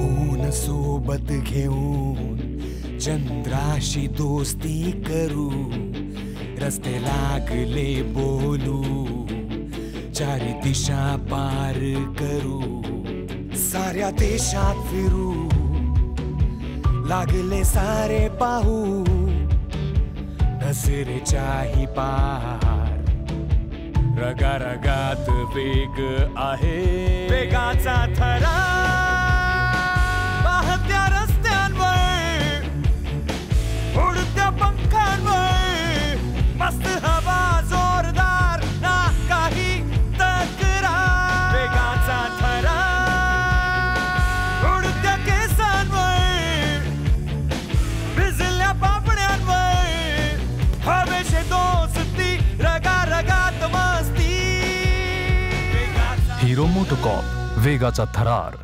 ऊन सोबत घेऊन चंद्राशी दोस्ती करू. रस्ते लागले बोलू चारी दिशा पार करू. साऱ्या देशात फिरू. लागले सारे पाहू नसरेच्याही पार रगा रगात वेग आहे. वेगाचा थरा हिरो मोटोकॉप वेगा थरार